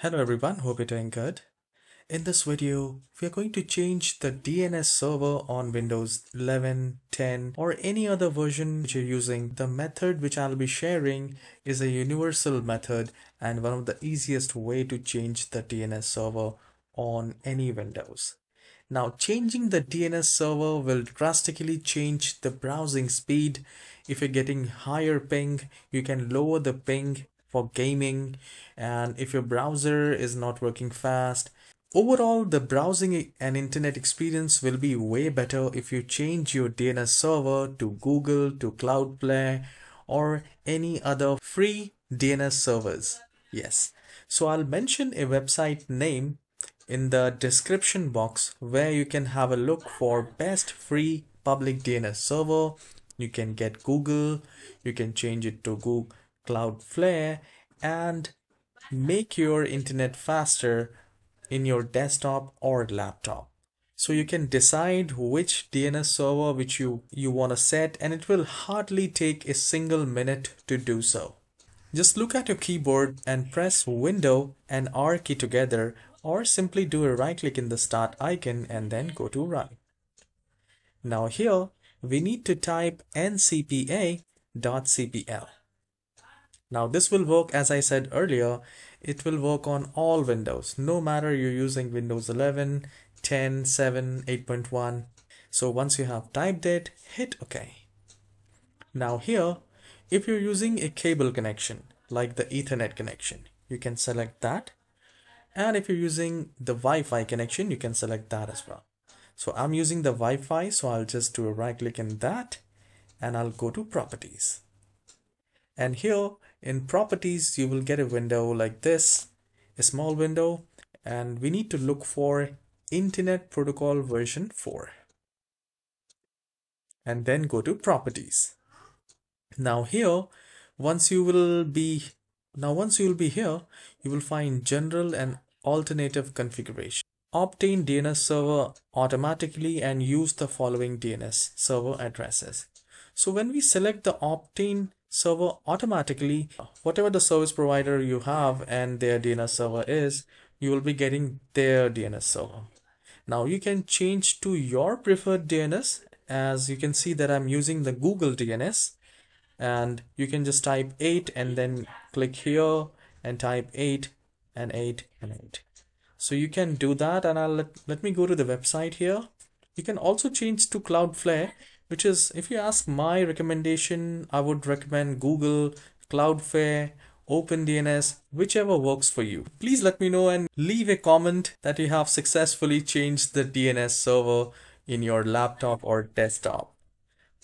Hello everyone, hope you're doing good. In this video, we are going to change the DNS server on Windows 11, 10 or any other version which you're using. The method which I'll be sharing is a universal method and one of the easiest way to change the DNS server on any Windows. Now changing the DNS server will drastically change the browsing speed. If you're getting higher ping, you can lower the ping for gaming and if your browser is not working fast overall the browsing and internet experience will be way better if you change your DNS server to Google to Cloudflare or any other free DNS servers. Yes. So I'll mention a website name in the description box where you can have a look for best free public DNS server. You can get Google. You can change it to Google Cloudflare and make your internet faster in your desktop or laptop. So you can decide which DNS server which you, you want to set and it will hardly take a single minute to do so. Just look at your keyboard and press window and R key together or simply do a right click in the start icon and then go to run. Now here we need to type ncpa.cpl. Now this will work as I said earlier, it will work on all Windows, no matter you're using Windows 11, 10, 7, 8.1. So once you have typed it, hit OK. Now here, if you're using a cable connection, like the Ethernet connection, you can select that. And if you're using the Wi-Fi connection, you can select that as well. So I'm using the Wi-Fi, so I'll just do a right click in that and I'll go to properties. And here in properties, you will get a window like this, a small window, and we need to look for Internet Protocol version 4. And then go to properties. Now here, once you will be now once you will be here, you will find general and alternative configuration. Obtain DNS server automatically and use the following DNS server addresses. So when we select the obtain server automatically. Whatever the service provider you have and their DNS server is you will be getting their DNS server. Now you can change to your preferred DNS as you can see that I'm using the Google DNS and you can just type 8 and then click here and type 8 and 8 and 8 so you can do that. And I'll let, let me go to the website here. You can also change to Cloudflare which is if you ask my recommendation I would recommend Google Cloudflare OpenDNS whichever works for you. Please let me know and leave a comment that you have successfully changed the DNS server in your laptop or desktop.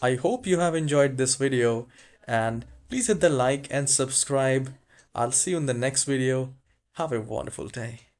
I hope you have enjoyed this video and please hit the like and subscribe. I'll see you in the next video. Have a wonderful day